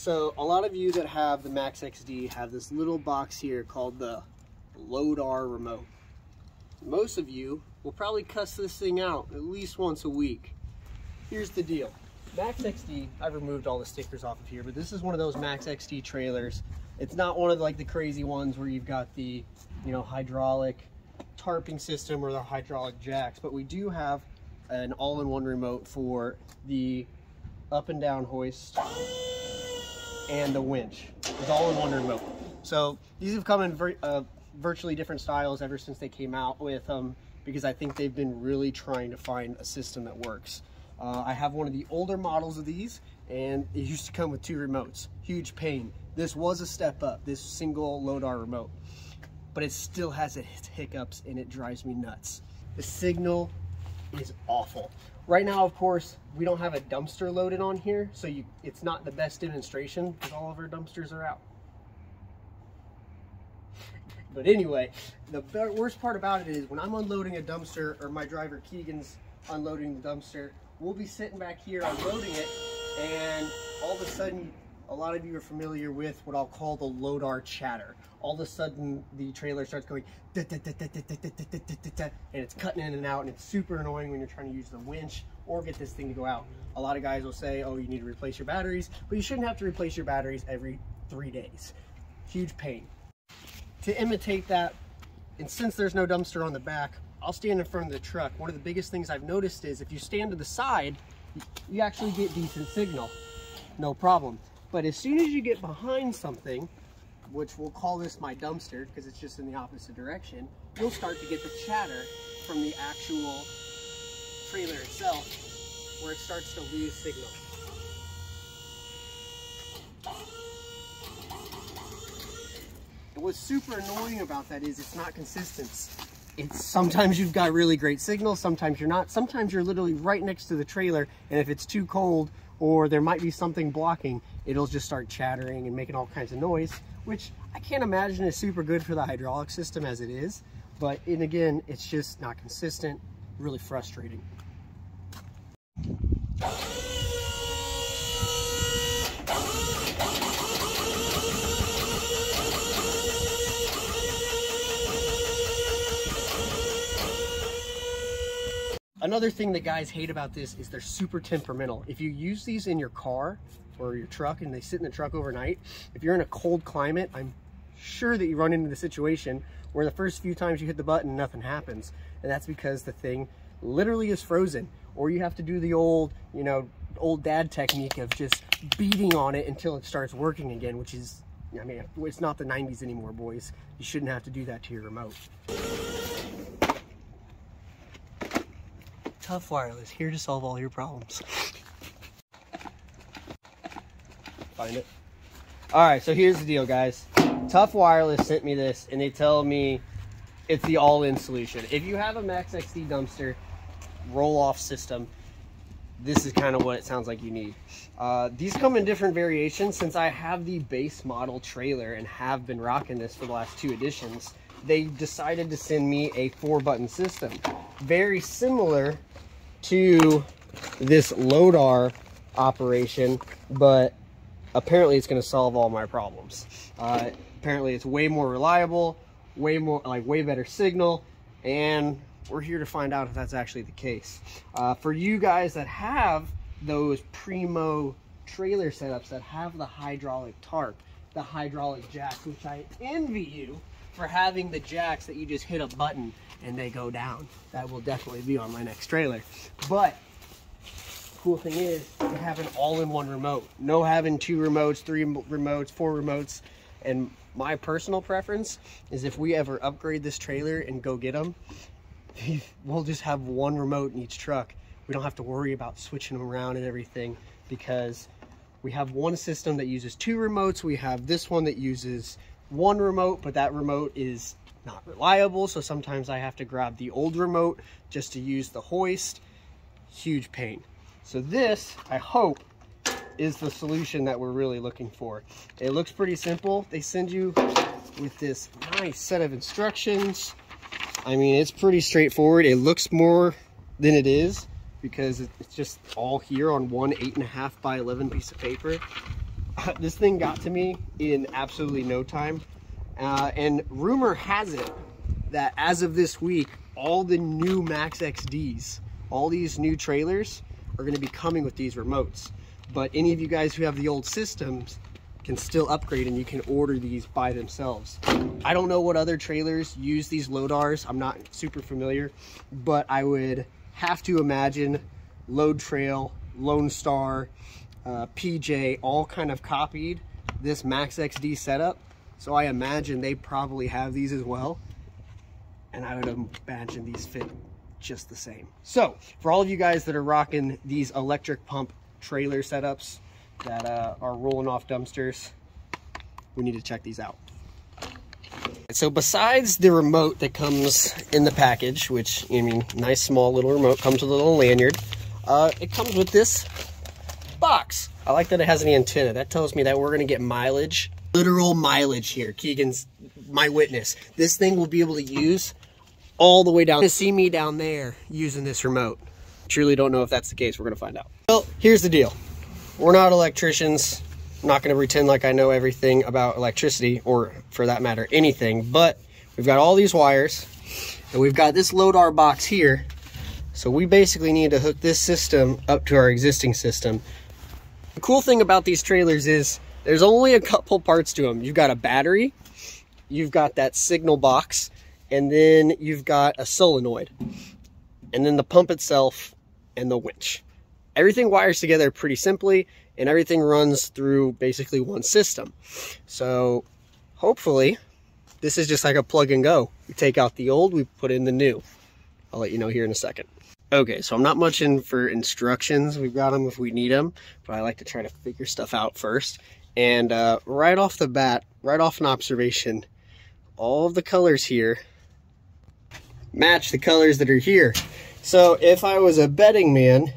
So a lot of you that have the Max XD have this little box here called the Lodar remote. Most of you will probably cuss this thing out at least once a week. Here's the deal. Max XD, I've removed all the stickers off of here, but this is one of those Max XD trailers. It's not one of like the crazy ones where you've got the, you know, hydraulic tarping system or the hydraulic jacks, but we do have an all-in-one remote for the up and down hoist and the winch. It's all in one remote. So these have come in uh, virtually different styles ever since they came out with them um, because I think they've been really trying to find a system that works. Uh, I have one of the older models of these and it used to come with two remotes. Huge pain. This was a step up, this single Lodar remote, but it still has its hiccups and it drives me nuts. The signal is awful. Right now, of course, we don't have a dumpster loaded on here, so you, it's not the best demonstration because all of our dumpsters are out. But anyway, the worst part about it is when I'm unloading a dumpster or my driver Keegan's unloading the dumpster, we'll be sitting back here unloading it and all of a sudden a lot of you are familiar with what I'll call the Lodar chatter. All of a sudden, the trailer starts going, and it's cutting in and out, and it's super annoying when you're trying to use the winch or get this thing to go out. A lot of guys will say, oh, you need to replace your batteries, but you shouldn't have to replace your batteries every three days. Huge pain. To imitate that, and since there's no dumpster on the back, I'll stand in front of the truck. One of the biggest things I've noticed is if you stand to the side, you actually get decent signal. No problem. But as soon as you get behind something, which we'll call this my dumpster because it's just in the opposite direction, you'll start to get the chatter from the actual trailer itself where it starts to lose signal. And what's super annoying about that is it's not consistent. It's sometimes you've got really great signal, sometimes you're not. Sometimes you're literally right next to the trailer and if it's too cold or there might be something blocking, it'll just start chattering and making all kinds of noise, which I can't imagine is super good for the hydraulic system as it is. But and again, it's just not consistent, really frustrating. Another thing that guys hate about this is they're super temperamental. If you use these in your car or your truck and they sit in the truck overnight, if you're in a cold climate, I'm sure that you run into the situation where the first few times you hit the button, nothing happens. And that's because the thing literally is frozen. Or you have to do the old, you know, old dad technique of just beating on it until it starts working again, which is, I mean, it's not the 90s anymore, boys. You shouldn't have to do that to your remote. Tuff Wireless, here to solve all your problems. Find it. All right, so here's the deal, guys. Tuff Wireless sent me this, and they tell me it's the all-in solution. If you have a Max XD dumpster roll-off system, this is kind of what it sounds like you need. Uh, these come in different variations. Since I have the base model trailer and have been rocking this for the last two editions, they decided to send me a four button system. Very similar to this Lodar operation, but apparently it's going to solve all my problems. Uh, apparently it's way more reliable, way more, like way better signal, and we're here to find out if that's actually the case. Uh, for you guys that have those Primo trailer setups that have the hydraulic tarp, the hydraulic jack, which I envy you for having the jacks that you just hit a button and they go down. That will definitely be on my next trailer. But cool thing is you have an all-in-one remote. No having two remotes, three remotes, four remotes. And my personal preference is if we ever upgrade this trailer and go get them, we'll just have one remote in each truck. We don't have to worry about switching them around and everything because we have one system that uses two remotes. We have this one that uses one remote, but that remote is not reliable. So sometimes I have to grab the old remote just to use the hoist. Huge pain. So this, I hope, is the solution that we're really looking for. It looks pretty simple. They send you with this nice set of instructions. I mean, it's pretty straightforward. It looks more than it is because it's just all here on one eight and a half by 11 piece of paper. this thing got to me in absolutely no time. Uh, and rumor has it that as of this week, all the new Max XDs, all these new trailers are gonna be coming with these remotes. But any of you guys who have the old systems can still upgrade and you can order these by themselves. I don't know what other trailers use these Lodars. I'm not super familiar, but I would have to imagine Load Trail, Lone Star, uh, PJ all kind of copied this Max XD setup. So I imagine they probably have these as well. And I would imagine these fit just the same. So for all of you guys that are rocking these electric pump trailer setups that uh, are rolling off dumpsters, we need to check these out. So besides the remote that comes in the package, which, I mean, nice small little remote, comes with a little lanyard, uh, it comes with this box. I like that it has an antenna. That tells me that we're going to get mileage, literal mileage here. Keegan's my witness. This thing will be able to use all the way down. To see me down there using this remote. Truly don't know if that's the case. We're going to find out. Well, here's the deal. We're not electricians. I'm not going to pretend like I know everything about electricity or for that matter, anything, but we've got all these wires and we've got this Lodar box here. So we basically need to hook this system up to our existing system the cool thing about these trailers is there's only a couple parts to them. You've got a battery, you've got that signal box, and then you've got a solenoid, and then the pump itself and the winch. Everything wires together pretty simply, and everything runs through basically one system. So hopefully this is just like a plug and go. We take out the old, we put in the new. I'll let you know here in a second. Okay, so I'm not much in for instructions. We've got them if we need them, but I like to try to figure stuff out first. And uh, right off the bat, right off an observation, all of the colors here match the colors that are here. So if I was a betting man,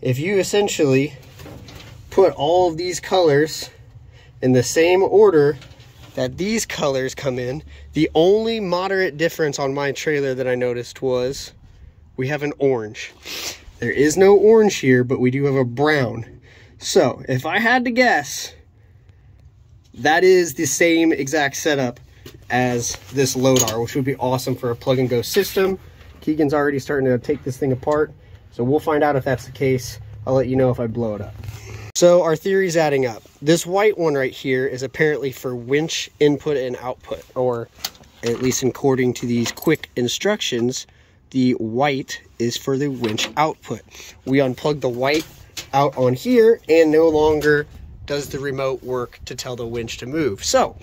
if you essentially put all of these colors in the same order that these colors come in, the only moderate difference on my trailer that I noticed was we have an orange. There is no orange here, but we do have a brown. So if I had to guess, that is the same exact setup as this Lodar, which would be awesome for a plug and go system. Keegan's already starting to take this thing apart. So we'll find out if that's the case. I'll let you know if I blow it up. So our theory's adding up. This white one right here is apparently for winch input and output, or at least according to these quick instructions, the white is for the winch output. We unplug the white out on here and no longer does the remote work to tell the winch to move. So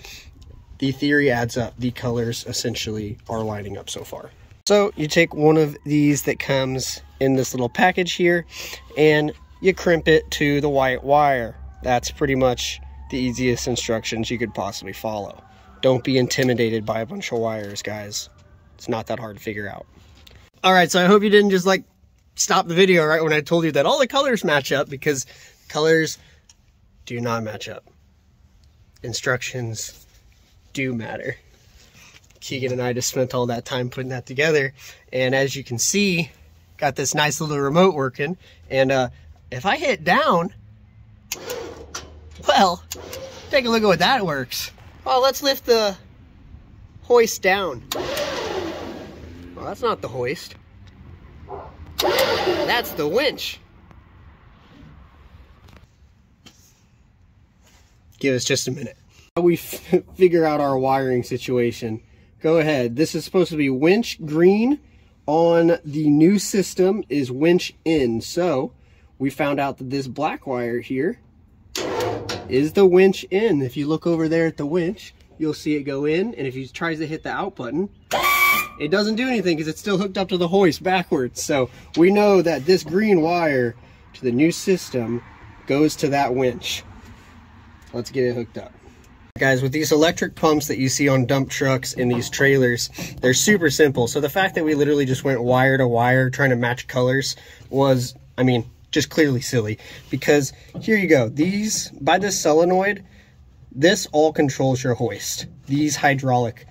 the theory adds up. The colors essentially are lining up so far. So you take one of these that comes in this little package here and you crimp it to the white wire. That's pretty much the easiest instructions you could possibly follow. Don't be intimidated by a bunch of wires, guys. It's not that hard to figure out. All right, so I hope you didn't just like stop the video right when I told you that all the colors match up because colors do not match up. Instructions do matter. Keegan and I just spent all that time putting that together. And as you can see, got this nice little remote working. And uh, if I hit down, well, take a look at what that works. Well, let's lift the hoist down. Well, that's not the hoist. That's the winch. Give us just a minute. We figure out our wiring situation. Go ahead. This is supposed to be winch green on the new system is winch in. So we found out that this black wire here is the winch in. If you look over there at the winch, you'll see it go in. And if he tries to hit the out button, it doesn't do anything because it's still hooked up to the hoist backwards. So we know that this green wire to the new system goes to that winch. Let's get it hooked up. Guys, with these electric pumps that you see on dump trucks and these trailers, they're super simple. So the fact that we literally just went wire to wire trying to match colors was, I mean, just clearly silly. Because here you go. These, by this solenoid, this all controls your hoist. These hydraulic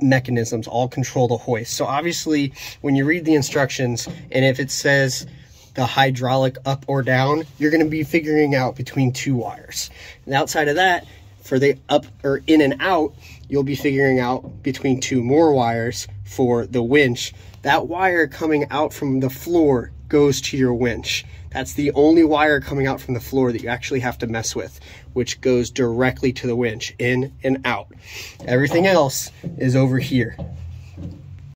mechanisms all control the hoist. So obviously, when you read the instructions, and if it says the hydraulic up or down, you're going to be figuring out between two wires. And outside of that, for the up or in and out, you'll be figuring out between two more wires for the winch. That wire coming out from the floor goes to your winch. That's the only wire coming out from the floor that you actually have to mess with, which goes directly to the winch, in and out. Everything else is over here.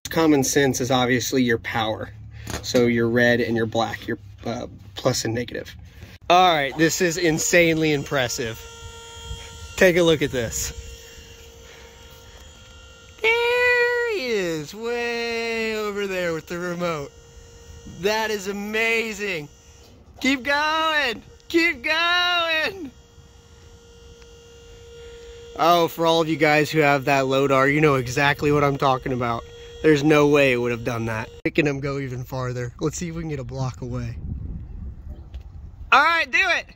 Common sense is obviously your power. So your red and your black, your uh, plus and negative. All right, this is insanely impressive. Take a look at this. There he is, way over there with the remote. That is amazing. Keep going, keep going. Oh, for all of you guys who have that Lodar, you know exactly what I'm talking about. There's no way it would have done that. Making him go even farther. Let's see if we can get a block away. All right, do it.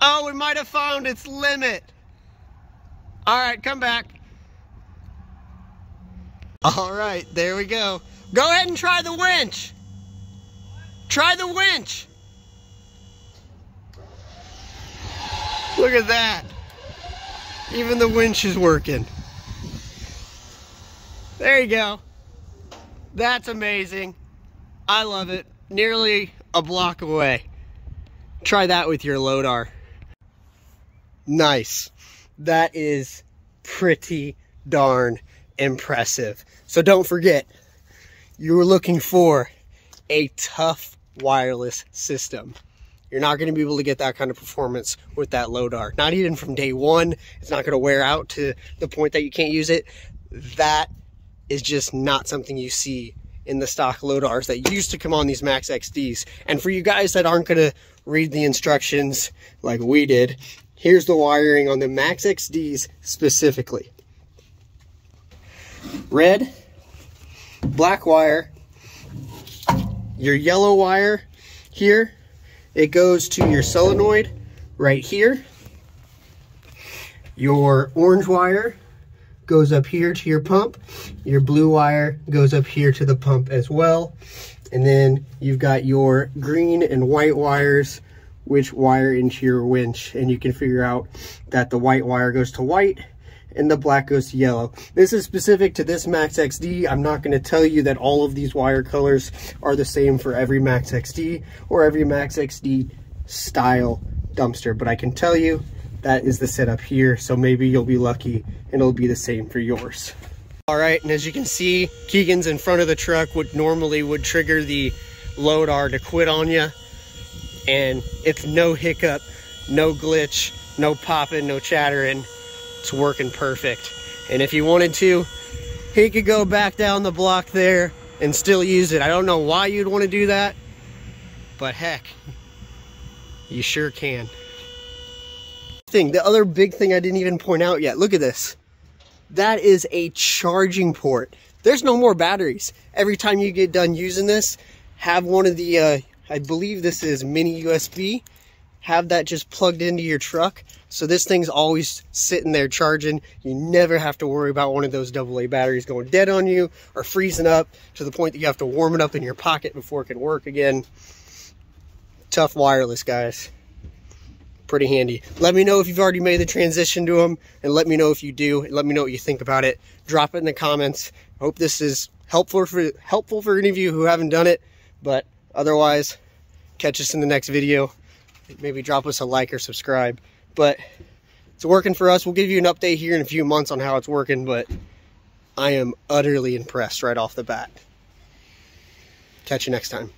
Oh, we might have found its limit. All right, come back. All right, there we go. Go ahead and try the winch. Try the winch. Look at that. Even the winch is working. There you go. That's amazing. I love it. Nearly a block away. Try that with your Lodar. Nice. That is pretty darn impressive. So don't forget, you were looking for a Tuff Wireless system. You're not going to be able to get that kind of performance with that Lodar. Not even from day one. It's not going to wear out to the point that you can't use it. That is just not something you see in the stock Lodars that used to come on these Max XDs. And for you guys that aren't going to read the instructions like we did, here's the wiring on the Max XDs specifically. Red, black wire, your yellow wire here it goes to your solenoid right here. Your orange wire goes up here to your pump. Your blue wire goes up here to the pump as well. And then you've got your green and white wires which wire into your winch. And you can figure out that the white wire goes to white and the black goes to yellow. This is specific to this Max XD. I'm not going to tell you that all of these wire colors are the same for every Max XD or every Max XD style dumpster, but I can tell you that is the setup here. So maybe you'll be lucky and it'll be the same for yours. All right, and as you can see, Keegan's in front of the truck, which normally would trigger the Lodar to quit on you. And it's no hiccup, no glitch, no popping, no chattering. It's working perfect. And if he wanted to, he could go back down the block there and still use it. I don't know why you'd want to do that, but heck, you sure can. Thing, the other big thing I didn't even point out yet, look at this. That is a charging port. There's no more batteries. Every time you get done using this, have one of the, uh, I believe this is mini USB, have that just plugged into your truck. So this thing's always sitting there charging. You never have to worry about one of those AA batteries going dead on you or freezing up to the point that you have to warm it up in your pocket before it can work again. Tuff Wireless, guys. Pretty handy. Let me know if you've already made the transition to them and let me know if you do. Let me know what you think about it. Drop it in the comments. Hope this is helpful for helpful for any of you who haven't done it. But otherwise, catch us in the next video maybe drop us a like or subscribe. But it's working for us. We'll give you an update here in a few months on how it's working, but I am utterly impressed right off the bat. Catch you next time.